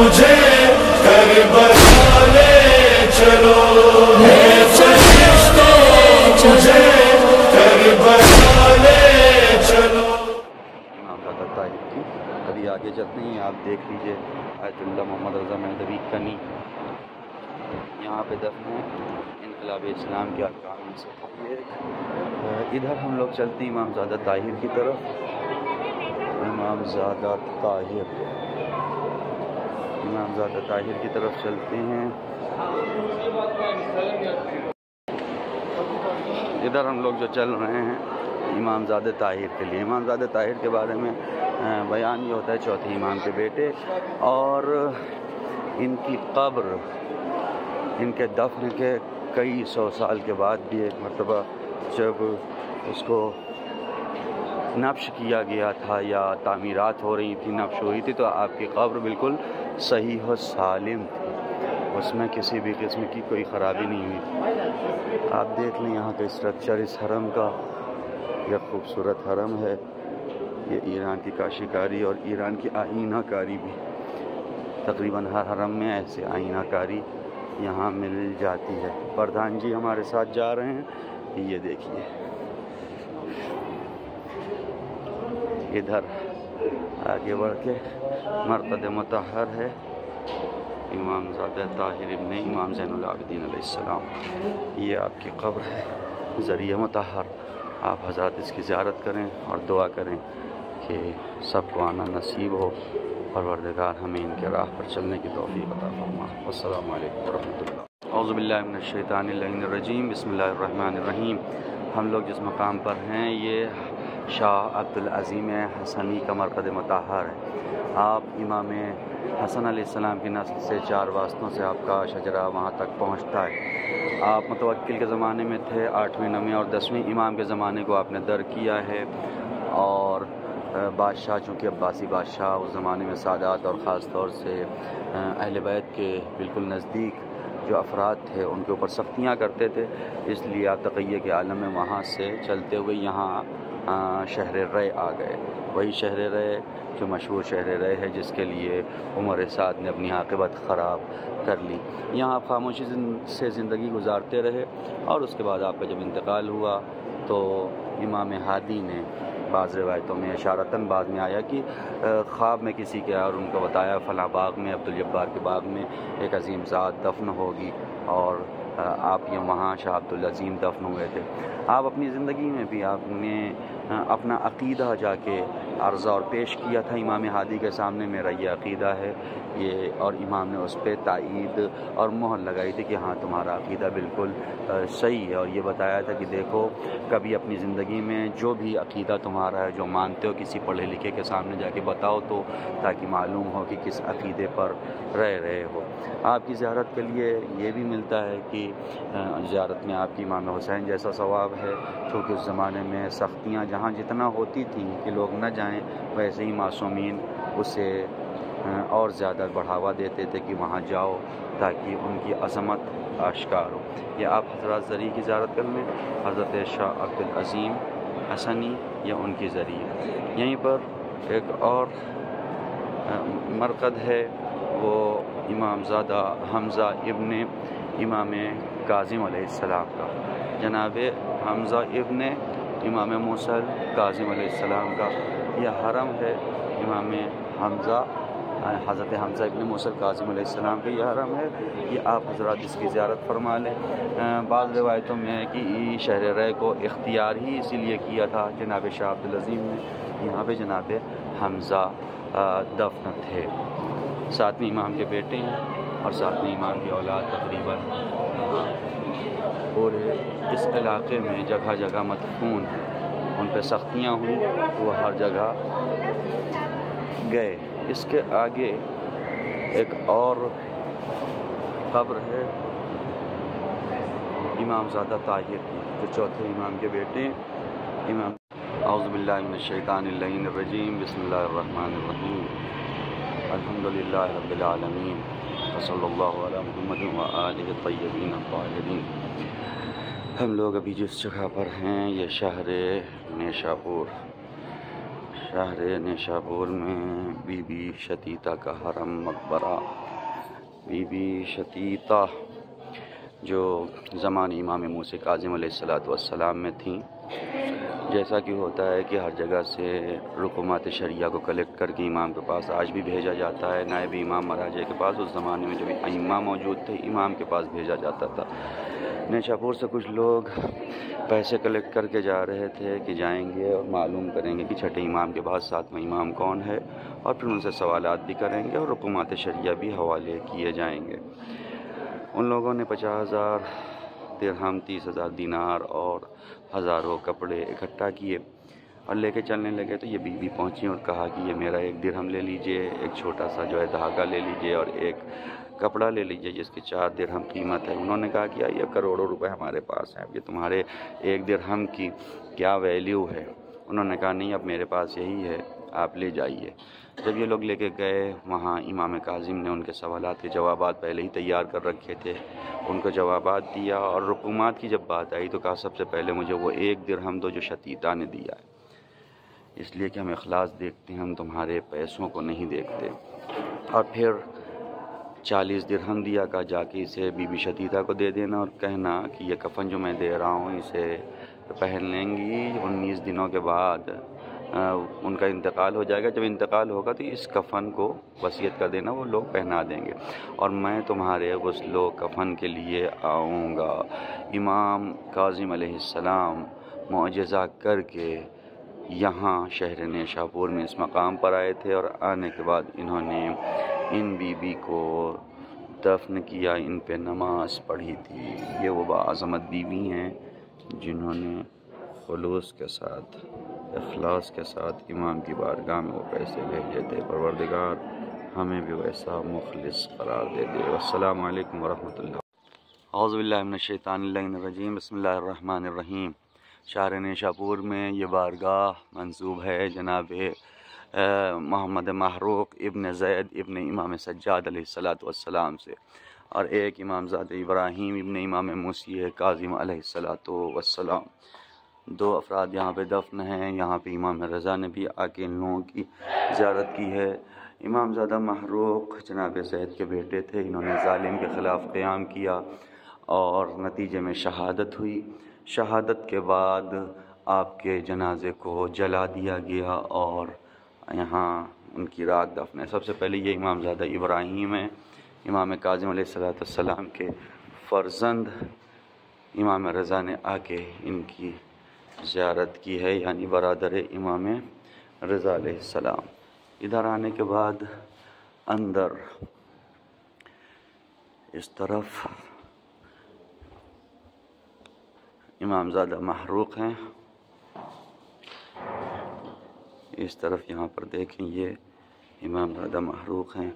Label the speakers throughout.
Speaker 1: मुझे करबला ले चलो। चलो।
Speaker 2: आगे चलते हैं, आप देख लीजिए। आयतुल्ला मोहम्मद रजा महदवी कनी यहाँ पे दफन इनकलाब इस्लाम के अरकान में से इधर हम लोग चलते हैं इमाम ज़ादा ताहिर की तरफ़। इमाम ज़ादा ताहिर। इमाम ज़ादा ताहिर की तरफ़ चलते हैं। इधर हम लोग जो चल रहे हैं इमाम ज़ाद ताहिर के लिए। इमाम ज़ाद ताहिर के बारे में बयान ये होता है, चौथे इमाम के बेटे और इनकी कब्र, इनके दफन के कई सौ साल के बाद भी एक मरतबा जब उसको नक्श किया गया था या तामीरात हो रही थी, नक्श हुई थी तो आपकी कब्र बिल्कुल सही हो, सालिम। थी उसमें किसी भी किस्म की कोई ख़राबी नहीं हुई। आप देख लें यहाँ का स्ट्रक्चर इस हरम का। यह खूबसूरत हरम है। ये ईरान की काशीकारी और ईरान की आइना कारी भी। तकरीबन हर हरम में ऐसे आइना कारी यहाँ मिल जाती है। प्रधान जी हमारे साथ जा रहे हैं। ये देखिए। इधर आगे बढ़ के मरकद मतहर है। इमाम ज़ादा ताहिर इब्न, इमाम ज़ैनुलाबदीन अलैहिस्सलाम ये आपकी कब्र है, ज़रिए मतहर। आप हज़रत इसकी ज़्यारत करें और दुआ करें कि सबको आना नसीब हो। परवरदिगार, हमें इनके राह पर चलने की तोफ़ी अता फरमा। वालेकुम रहमतुल्लाह औज़ुबिल्लाहिमिनश्शैतानिर्रजीम हम लोग जिस मकाम पर हैं, ये शाह अब्दुल अज़ीम हसनी का मरकद मतहर है। आप इमाम हसन अलैहिस्सलाम की नस्ल से चार वास्तों से आपका शजरा वहाँ तक पहुँचता है। आप मतवक्किल के ज़माने में थे, आठवीं, नवीं और दसवीं इमाम के ज़माने को आपने दर किया है और बादशाह, चूँकि अब्बासी बादशाह उस ज़माने में सादात और ख़ास तौर से अहल बैत के बिल्कुल नज़दीक जो अफराद थे, उनके ऊपर सख्तियाँ करते थे, इसलिए आप तक़ैय के आलम में वहाँ से चलते हुए यहाँ शहर रय आ गए। वही शहर रय, जो मशहूर शहर रय है, जिसके लिए उमर साद ने अपनी आकबत ख़राब कर ली। यहाँ आप खामोशी से ज़िंदगी गुजारते रहे, और उसके बाद आपका जब इंतकाल हुआ तो इमाम हादी ने बाज़ रवायतों में इशारतन बाद में आया कि ख्वाब में किसी के और उनको बताया, फ़लाँ बाग में, अब्दुल जब्बार के बाग में एक अजीम ज़ात दफन होगी, और आप ये वहाँ शाह अब्दुलज़ीम दफन हुए थे। आप अपनी ज़िंदगी में भी आपने अपना अकीदा जाके अर्ज़ा और पेश किया था। इमाम हादी के सामने मेरा ये अकीदा है। ये और इमाम ने उस पर तइद और मोहर लगाई थी कि हाँ तुम्हारा अकीदा बिल्कुल सही है। और ये बताया था कि देखो, कभी अपनी ज़िंदगी में जो भी अकीदा तुम्हारा है, जो मानते हो किसी पढ़े लिखे के सामने जाके बताओ तो ताकि मालूम हो कि किस अकीदे पर रह रहे हो। आपकी ज़्यारत के लिए ये भी मिलता है कि ज़्यारत में आपकी इमाम हुसैन जैसा सवाब है, क्योंकि उस ज़माने में सख्तियाँ जहाँ जितना होती थी कि लोग न जाएँ वैसे ही मासूमीन उसे और ज़्यादा बढ़ावा देते थे कि वहाँ जाओ ताकि उनकी अजमत आश्कार हो। या आप हज़रत ज़री की ज़्यारत कर लें, हज़रत शाह अब्दुल अज़ीम हसनी या उनकी ज़रिए यहीं पर एक और मरकद है, वो इमाम ज़ादा हमज़ा इबन, इमाम काजिम अलैहिस्सलाम का। जनाब हमज़ा इबन, इमाम मूसल काजिम अलैहिस्सलाम का। यह हरम है इमाम हमज़ा हज़रत हमज़ा इब्न मूसल काजिम अलैहिस्सलाम का यह हरम है कि आप हजरात इसकी ज़्यारत फरमा लें। बाज़ रिवायतों में है कि शहर रय को इख्तियार ही इसीलिए किया था जनाब शाह अब्दुल अज़ीम ने यहाँ पे जनाब हमज़ा दफन थे। सातवें इमाम के बेटे हैं और सातवें इमाम की औलाद तकरीबन पूरे इस इलाके में जगह जगह मदफून उन पर सख्तियाँ हुई, वो हर जगह गए। इसके आगे एक और कब्र है, इमाम ज़ादा ताहिर की, जो चौथे इमाम के बेटे इमाम अज़बिल्लिनशैतानरजीम बसमीम अल्हम्दुलिल्लाह रब्बिल आलमीन। वसल्लल्लाहु अला मुहम्मद व आलिहि तय्यबीन ताहिरीन। हम लोग अभी जिस जगह पर हैं, ये शहर नेशापुर। शहर नेशापुर में बीबी शतीता का हरम मकबरा। बीबी शतीता जो ज़मान इमाम मूसी काजिम सलाम में थी। जैसा कि होता है कि हर जगह से रुकूमत शरिया को कलेक्ट करके इमाम के पास आज भी भेजा जाता है। नायब इमाम महाराजे के पास उस ज़माने में जब इमाम मौजूद थे, इमाम के पास भेजा जाता था। नेशापुर से कुछ लोग पैसे कलेक्ट करके जा रहे थे कि जाएँगे और मालूम करेंगे कि छठे इमाम के बाद सातवें इमाम कौन है और फिर उनसे सवाल भी करेंगे और रुकूमत शरिया भी हवाले किए जाएँगे। उन लोगों ने पचास हज़ार तिरहम तीस हज़ार दिनार और हज़ारों कपड़े इकट्ठा किए और लेके चलने लगे। तो ये बीवी पहुँची और कहा कि ये मेरा एक दिरहम ले लीजिए, एक छोटा सा जो है धागा ले लीजिए और एक कपड़ा ले लीजिए, जिसकी चार दिरहम कीमत है। उन्होंने कहा कि ये करोड़ों रुपए हमारे पास हैं। ये तुम्हारे एक दिरहम की क्या वैल्यू है? उन्होंने कहा, नहीं, अब मेरे पास यही है, आप ले जाइए। जब ये लोग लेके गए, वहाँ इमाम काजिम ने उनके सवाल के जवाब पहले ही तैयार कर रखे थे। उनको जवाब दिया और रुकूमात की जब बात आई तो कहा, सबसे पहले मुझे वो एक दिरहम दो जो शतीता ने दिया है। इसलिए कि हम अखलास देखते हैं, हम तुम्हारे पैसों को नहीं देखते। और फिर चालीस दिरहम दिया का जाके इसे बीबी शतीता को दे देना और कहना कि ये कफन जो मैं दे रहा हूँ इसे पहन लेंगी। उन्नीस दिनों के बाद आ, उनका इंतकाल हो जाएगा। जब इंतकाल होगा तो इस कफ़न को वसीयत कर देना वो लोग पहना देंगे। और मैं तुम्हारे उस गसलो कफ़न के लिए आऊँगा। इमाम काजिम अलैहिस्सलाम मुआजा करके यहाँ शहर नेशापुर में इस मकाम पर आए थे और आने के बाद इन्होंने इन बीबी को दफन किया, इन पे नमाज़ पढ़ी थी। ये वो बाज़मत बीवी हैं, जिन्होंने खलूस के साथ अखलास के साथ इमाम की बारगाह में वो पैसे भेजे थे। परवरदिगार, हमें भी वैसा मुखलिस करार दे दे। अल्लाम वरहमल हौज़बिल्लिनशैतानरजीम बसमीम शार निशापुर में ये बारगाह मंसूब है जनाब मोहम्मद महरूक इबन जैद इबन इमाम सज्जाद सलाम से और एक इमाम ज़ाद इब्राहीम इबन इमाम मूसी काजिम वसलाम दो अफराद यहाँ पे दफन हैं, यहाँ पे इमाम रज़ा ने भी आके इन लोगों की ज़्यारत की है। इमाम ज़्यादा महरूक जनाब जैद के बेटे थे, इन्होंने ालिम के ख़िलाफ़ क़्याम किया और नतीजे में शहादत हुई। शहादत के बाद आपके जनाजे को जला दिया गया और यहाँ उनकी रात दफन है। सबसे पहले ये इमाम ज़्यादा इब्राहीम है। इमाम काजिम सलाम के फ़र्जंद। इमाम रज़ा ने आके इनकी ज़्यारत की है, यानी बरदर इमाम रज़ा सलाम। इधर आने के बाद अंदर इस तरफ़ इमाम ज़्यादा महरूक हैं। इस तरफ़ यहाँ पर देखें, ये इमाम ज़्यादा महरूक हैं।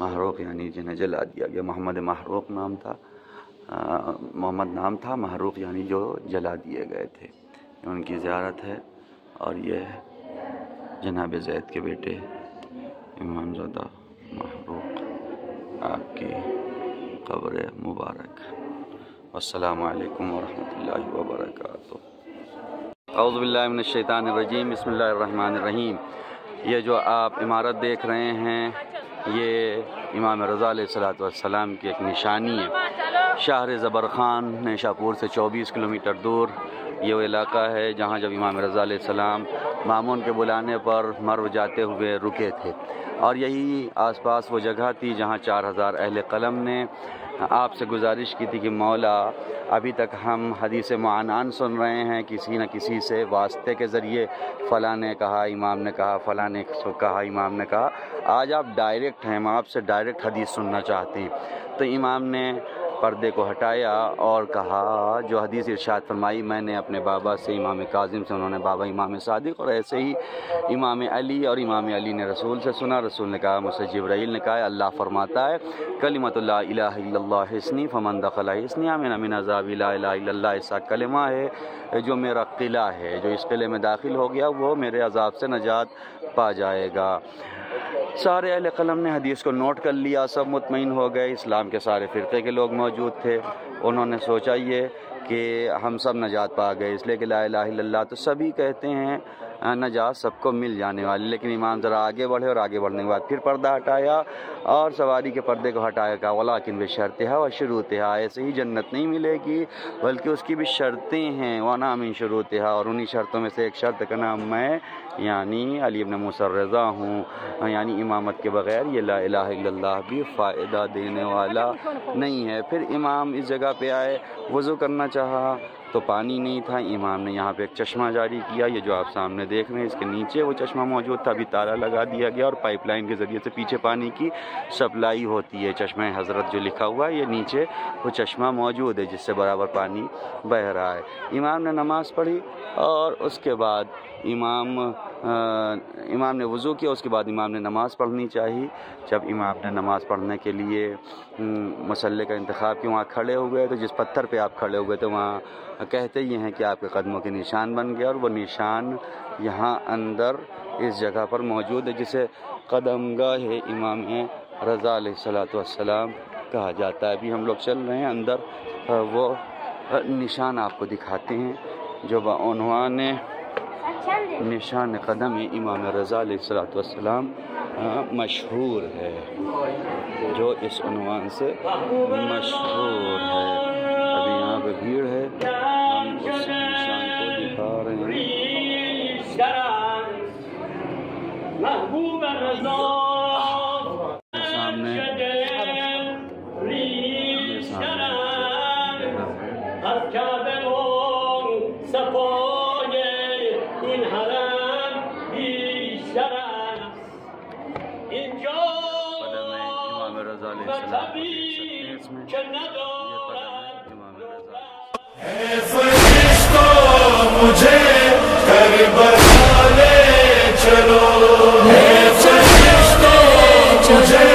Speaker 2: महरूक यानी जिन्हें जला दिया गया मोहम्मद महरूक नाम था। मोहम्मद नाम था महरूक यानी जो जला दिए गए थे। उनकी ज़्यारत है और यह जनाब जैद के बेटे इमाम ज़दा महरूक आपकी कब्र मुबारक। असलकम वरहमल वर्क अज़बिल्लिनशैतानरजीम बसमीम ये जो आप इमारत देख रहे हैं, ये इमाम रज़ा सलाम की एक निशानी है। शहर ज़बर ख़ान ने नेशापुर से 24 किलोमीटर दूर, ये वो इलाका है जहाँ जब इमाम रज़ा सलाम मामून के बुलाने पर मर जाते हुए रुके थे। और यही आसपास वो जगह थी जहाँ चार हज़ार अहल कलम ने आपसे गुजारिश की थी कि मौला, अभी तक हम हदीस मानान सुन रहे हैं, किसी न किसी से वास्ते के ज़रिए। फ़लाँ ने कहा, इमाम ने कहा, फ़लाँ ने कहा, इमाम ने कहा। आज आप डायरेक्ट हैं हम आपसे डायरेक्ट हदीस सुनना चाहते। हैं तो इमाम ने पर्दे को हटाया और कहा, जो हदीस इरशाद फरमाई, मैंने अपने बाबा से, इमाम काजिम से, उन्होंने बाबा इमाम सादिक और ऐसे ही इमाम अली और इमाम अली ने रसूल से सुना। रसूल ने कहा, मुझसे जब्राइल ने कहा, अल्लाह फरमाता है कलिमतल्लासनी फ़मन दखलासनी अमिन अमिन ऐसा कलमा है, जो मेरा किला है, जो इस किले में दाखिल हो गया, वो मेरे अजाब से नजात पा जाएगा। सारे अहल कलम ने हदीस को नोट कर लिया, सब मुतमिन हो गए, इस्लाम के सारे फ़िरक़े के लोग मौजूद थे। उन्होंने सोचा ये कि हम सब नजात पा गए, इसलिए कि ला तो सभी कहते हैं नजात सबको मिल जाने वाली। लेकिन इमाम ज़रा आगे बढ़े और आगे बढ़ने के बाद फिर पर्दा हटाया और सवारी के पर्दे को हटाया का वाला किन भी शर्त है व शुरूत है ऐसे ही जन्नत नहीं मिलेगी बल्कि उसकी भी शर्तें हैं व नाम इन शुरूत है। और उन्हीं शर्तों में से एक शर्त का नाम मैं यानी अली मूसर रज़ा हूँ। यानी इमामत के बग़ैर ये ला इलाहा भी फ़ायदा देने वाला नहीं है। फिर इमाम इस जगह पे आए वज़ू करना चाहा। तो पानी नहीं था, इमाम ने यहाँ पे एक चश्मा जारी किया, ये जो आप सामने देख रहे हैं, इसके नीचे वो चश्मा मौजूद था, अभी ताला लगा दिया गया और पाइपलाइन के ज़रिए से पीछे पानी की सप्लाई होती है, चश्मा हज़रत जो लिखा हुआ है, ये नीचे वो चश्मा मौजूद है, जिससे बराबर पानी बह रहा है। इमाम ने नमाज़ पढ़ी और उसके बाद इमाम इमाम ने वज़ू किया, उसके बाद इमाम ने नमाज़ पढ़नी चाहिए। जब इमाम ने नमाज़ पढ़ने के लिए मसल्ले का इंतखब किया, वहाँ खड़े हो गए तो जिस पत्थर पे आप खड़े हो गए थे वहाँ कहते ही हैं कि आपके कदमों के निशान बन गया और वो निशान यहाँ अंदर इस जगह पर मौजूद है, जिसे कदमगाह इमाम रज़ा सलाम कहा जाता है। अभी हम लोग चल रहे हैं, अंदर वो निशान आपको दिखाते हैं, जो बनवान निशान कदम इमाम रज़ा सलाम मशहूर है जो इस उनवान से मशहूर है।
Speaker 1: मुझे कर बता ले चलो। मुझे